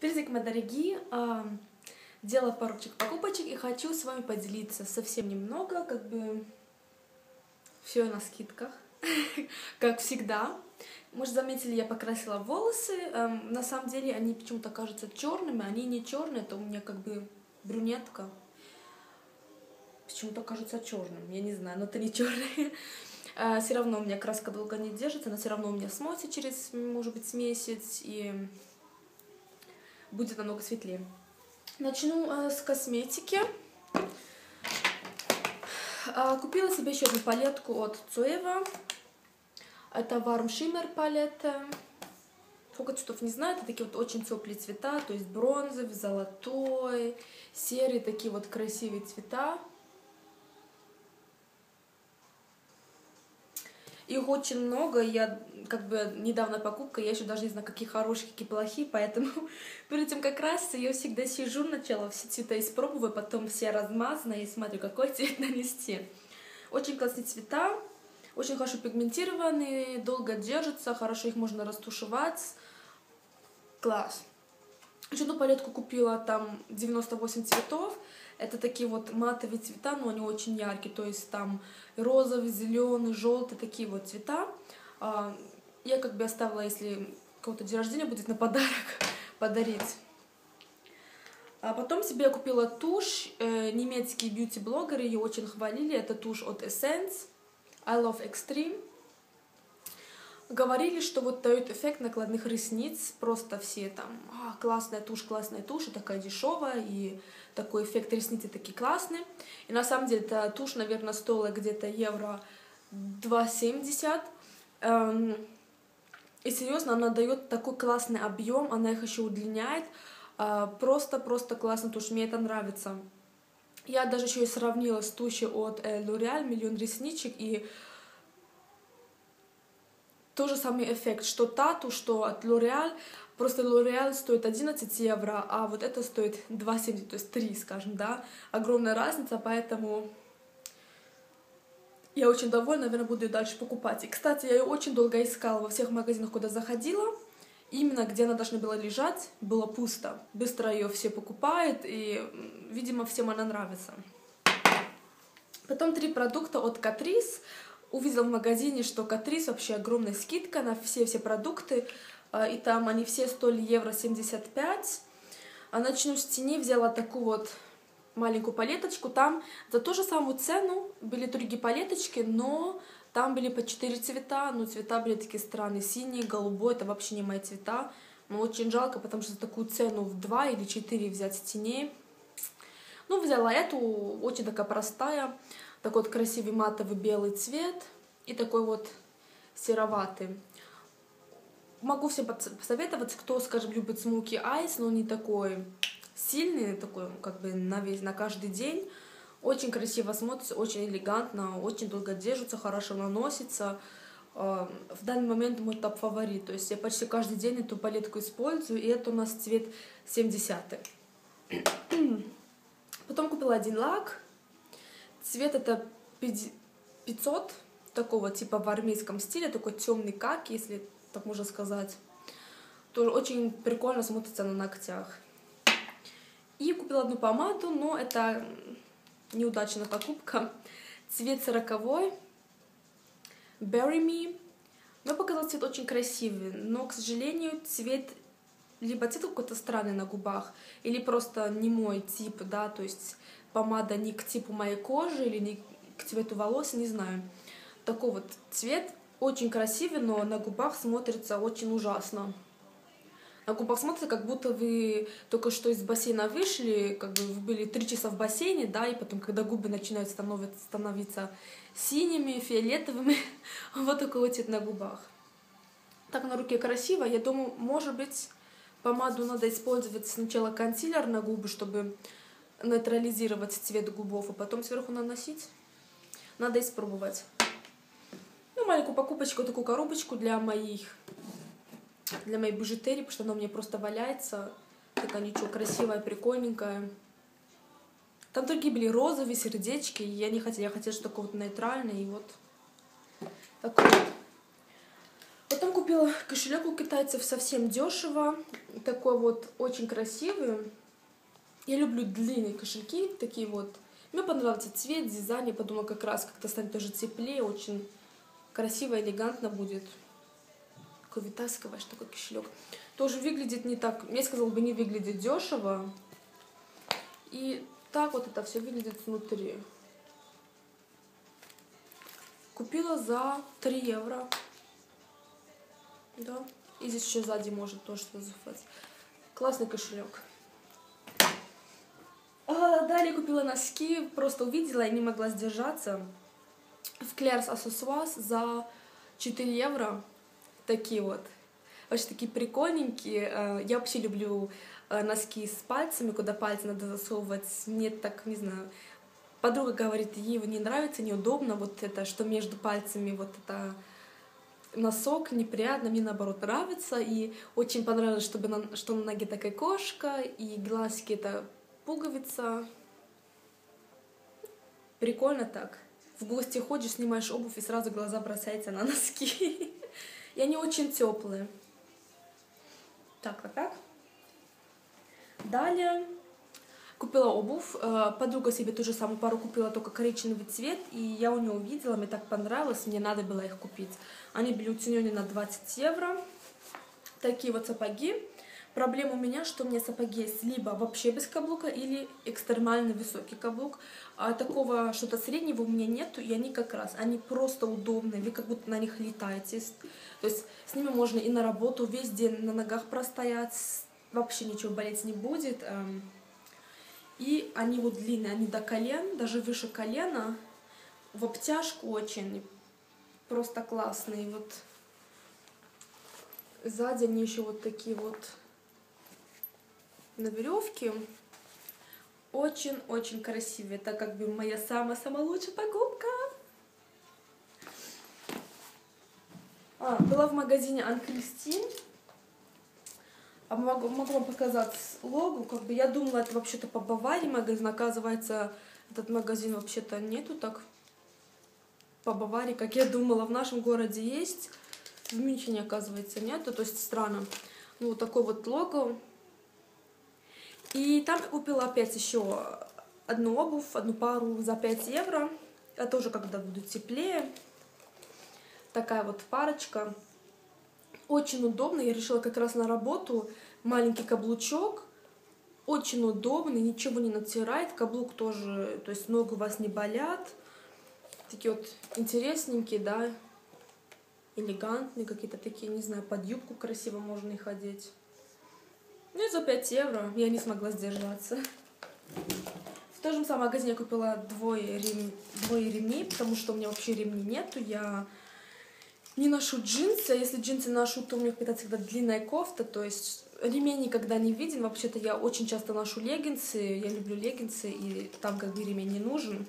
Приветик, мои дорогие! А, Делала парочек покупочек и хочу с вами поделиться совсем немного, как бы все на скидках, как всегда. Может, заметили, я покрасила волосы. Эм, на самом деле они почему-то кажутся черными, они не черные, это у меня как бы брюнетка. Почему-то кажутся черным, я не знаю, но это не черные. А, все равно у меня краска долго не держится, она все равно у меня смоется через, может быть, месяц. И будет намного светлее. Начну э, с косметики. Э, купила себе еще одну палетку от Цуева. Это Warm Shimmer палета. Сколько цветов не знаю, это такие вот очень теплые цвета, то есть бронзовый, золотой, серый, такие вот красивые цвета. Их очень много, я как бы недавно покупка, я еще даже не знаю, какие хорошие, какие плохие, поэтому перед тем, как краситься, я всегда сижу, сначала все цвета испробую, потом все размазаны и смотрю, какой цвет нанести. Очень классные цвета, очень хорошо пигментированные, долго держатся, хорошо их можно растушевать. Класс. Еще одну палетку купила, там 98 цветов. Это такие вот матовые цвета, но они очень яркие, то есть там розовый, зеленый, желтый, такие вот цвета. А, я как бы оставила, если кого-то день рождения будет на подарок, подарить. А потом себе я купила тушь, э, немецкие бьюти-блогеры ее очень хвалили, это тушь от Essence, I Love Extreme. Говорили, что вот дает эффект накладных ресниц, просто все там, а, классная тушь, классная тушь, и такая дешевая, и такой эффект ресницы такие классные. И на самом деле эта тушь, наверное, стоила где-то евро 2,70. Эм, и серьезно, она дает такой классный объем, она их еще удлиняет. Просто-просто классно тушь, мне это нравится. Я даже еще и сравнила с тушью от э, L'Oreal «Миллион ресничек», и тот же самый эффект, что тату, что от L'Oreal. Просто L'Oreal стоит 11 евро, а вот это стоит 2,70, то есть 3, скажем, да. Огромная разница, поэтому я очень довольна, наверное, буду ее дальше покупать. И, кстати, я ее очень долго искала во всех магазинах, куда заходила. Именно где она должна была лежать, было пусто. Быстро ее все покупают, и, видимо, всем она нравится. Потом три продукта от Catrice увидела в магазине, что Катрис вообще огромная скидка на все-все продукты, а, и там они все стоили евро 75. А начну с тени, взяла такую вот маленькую палеточку, там за ту же самую цену были другие палеточки, но там были по 4 цвета, но цвета были такие странные, синий, голубой, это вообще не мои цвета. Но очень жалко, потому что за такую цену в 2 или 4 взять теней. Ну, взяла эту, очень такая простая, такой вот красивый матовый белый цвет и такой вот сероватый. Могу всем посоветовать, кто, скажем, любит смоки айс, но не такой сильный, такой как бы на весь, на каждый день. Очень красиво смотрится, очень элегантно, очень долго держится, хорошо наносится. А, в данный момент мой топ-фаворит. То есть я почти каждый день эту палетку использую, и это у нас цвет 70 -й. Потом купила один лак, Цвет это 500, такого типа в армейском стиле, такой темный как, если так можно сказать. Тоже очень прикольно смотрится на ногтях. И купила одну помаду, но это неудачная покупка. Цвет сороковой. Bury Me. Мне показался цвет очень красивый, но, к сожалению, цвет либо цвет какой-то странный на губах, или просто не мой тип, да, то есть помада не к типу моей кожи или не к цвету волос, не знаю. Такой вот цвет, очень красивый, но на губах смотрится очень ужасно. На губах смотрится, как будто вы только что из бассейна вышли, как бы вы были три часа в бассейне, да, и потом, когда губы начинают становиться, становиться синими, фиолетовыми, вот такой вот цвет на губах. Так на руке красиво, я думаю, может быть, помаду надо использовать сначала консилер на губы, чтобы нейтрализировать цвет губов, а потом сверху наносить. Надо испробовать. Ну, маленькую покупочку, такую коробочку для моих, для моей бижутерии, потому что она у меня просто валяется. Такая ничего красивая, прикольненькая. Там другие были розовые, сердечки. Я не хотела, я хотела что такое вот нейтральное. И вот такой вот. Потом купила кошелек у китайцев совсем дешево. Такой вот очень красивый. Я люблю длинные кошельки, такие вот. Мне понравился цвет, дизайн. Я подумала, как раз как-то станет тоже теплее, очень красиво, элегантно будет. Такой вытаскиваешь такой кошелек. Тоже выглядит не так, мне сказал бы, не выглядит дешево. И так вот это все выглядит внутри. Купила за 3 евро. Да. И здесь еще сзади может тоже зафать. Классный кошелек. Далее купила носки, просто увидела и не могла сдержаться. В Клерс Аксессуаз за 4 евро. Такие вот. Очень такие прикольненькие. Э, я вообще люблю э, носки с пальцами, куда пальцы надо засовывать. Мне так, не знаю, подруга говорит, ей его не нравится, неудобно, вот это, что между пальцами вот это носок неприятно, мне наоборот нравится, и очень понравилось, чтобы на, что на ноге такая кошка, и глазки это пуговица. Прикольно так. В гости ходишь, снимаешь обувь, и сразу глаза бросаются на носки. И они очень теплые. Так, вот так. Далее купила обувь. Э, подруга себе ту же самую пару купила, только коричневый цвет. И я у нее увидела, мне так понравилось, мне надо было их купить. Они были уценены на 20 евро. Такие вот сапоги. Проблема у меня, что у меня сапоги есть либо вообще без каблука, или экстремально высокий каблук. А такого что-то среднего у меня нету, и они как раз, они просто удобные, вы как будто на них летаете. То есть с ними можно и на работу весь день на ногах простоять, вообще ничего болеть не будет. Эм. И они вот длинные, они до колен, даже выше колена, в обтяжку очень, просто классные. Вот сзади они еще вот такие вот на веревке. Очень-очень красивые. Это как бы моя самая-самая лучшая покупка. А, была в магазине Анкристин. А могу, могу вам показать логу. Как бы я думала, это вообще-то по Баварии магазин. Оказывается, этот магазин вообще-то нету так по Баварии, как я думала. В нашем городе есть. В Мюнхене, оказывается, нету. То есть странно. Ну, вот такой вот лого. И там я купила опять еще одну обувь, одну пару за 5 евро. Это тоже когда будет теплее. Такая вот парочка. Очень удобно. Я решила как раз на работу. Маленький каблучок. Очень удобный, ничего не натирает. Каблук тоже, то есть ноги у вас не болят. Такие вот интересненькие, да, элегантные какие-то такие, не знаю, под юбку красиво можно их одеть. Ну за 5 евро я не смогла сдержаться. В том же самом магазине я купила двое, рем... двое ремней, потому что у меня вообще ремней нету. Я не ношу джинсы, а если джинсы ношу, то у меня какая-то всегда длинная кофта, то есть ремень никогда не виден. Вообще-то я очень часто ношу леггинсы, я люблю леггинсы, и там как бы ремень не нужен.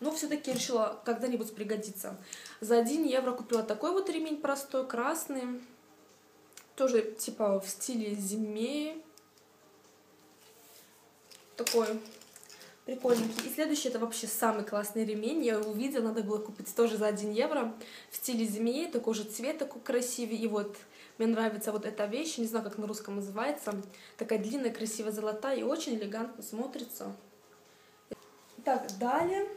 Но все-таки решила когда-нибудь пригодится. За 1 евро купила такой вот ремень простой, красный. Тоже типа в стиле зиме. Такой прикольненький. И следующий это вообще самый классный ремень. Я его увидела, надо было купить тоже за 1 евро. В стиле змеи, такой же цвет такой красивый. И вот мне нравится вот эта вещь, не знаю, как на русском называется. Такая длинная, красивая, золотая и очень элегантно смотрится. Так, далее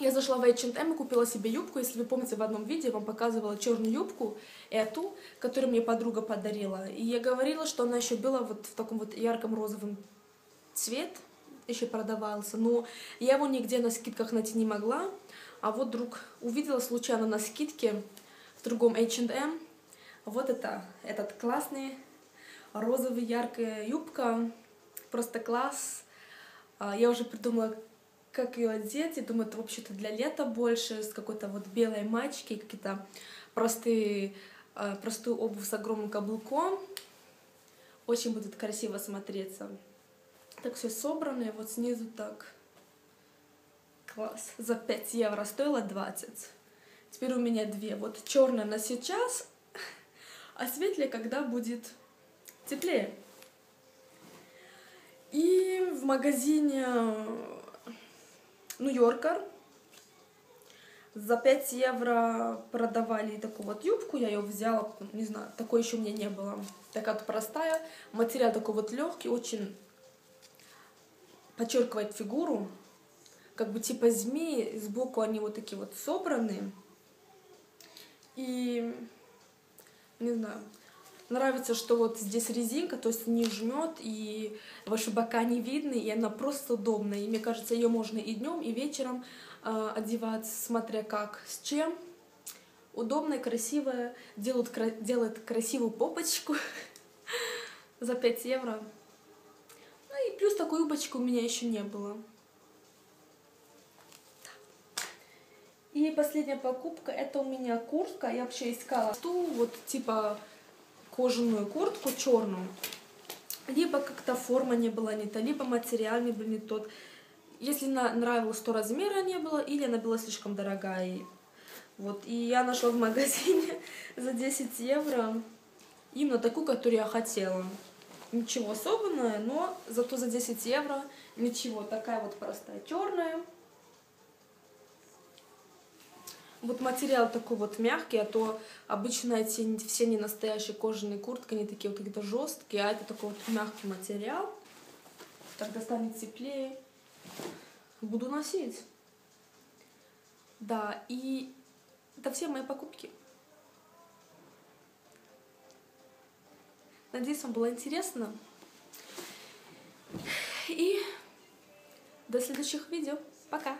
я зашла в H&M и купила себе юбку. Если вы помните, в одном видео я вам показывала черную юбку, эту, которую мне подруга подарила. И я говорила, что она еще была вот в таком вот ярком розовом цвет, еще продавался. Но я его нигде на скидках найти не могла. А вот вдруг увидела случайно на скидке в другом H&M. Вот это, этот классный розовый яркая юбка. Просто класс. А, я уже придумала, как ее одеть. Я думаю, это вообще-то для лета больше, с какой-то вот белой мачки, какие-то простые, э, простую обувь с огромным каблуком. Очень будет красиво смотреться. Так все собрано, и вот снизу так. Класс. За 5 евро стоило 20. Теперь у меня две. Вот черная на сейчас, а светлее, когда будет теплее. И в магазине Нью-Йоркер. За 5 евро продавали такую вот юбку, я ее взяла, не знаю, такой еще у меня не было. Такая вот простая, материал такой вот легкий, очень подчеркивает фигуру, как бы типа змеи, сбоку они вот такие вот собраны. И, не знаю, нравится, что вот здесь резинка, то есть не жмет, и ваши бока не видны, и она просто удобная. И мне кажется, ее можно и днем, и вечером э, одевать, смотря как, с чем. Удобная, красивая, делают, кра делает красивую попочку за 5 евро. Ну и плюс такой юбочки у меня еще не было. И последняя покупка, это у меня куртка. Я вообще искала ту вот типа кожаную куртку черную. Либо как-то форма не была не та, либо материал не был не тот. Если нравилось, то размера не было, или она была слишком дорогая. Вот, и я нашла в магазине за 10 евро именно такую, которую я хотела. Ничего особенного, но зато за 10 евро ничего. Такая вот простая черная. Вот материал такой вот мягкий, а то обычно эти все не настоящие кожаные куртки, они такие вот какие-то жесткие, а это такой вот мягкий материал. Тогда станет теплее. Буду носить. Да, и это все мои покупки. Надеюсь, вам было интересно. И до следующих видео. Пока!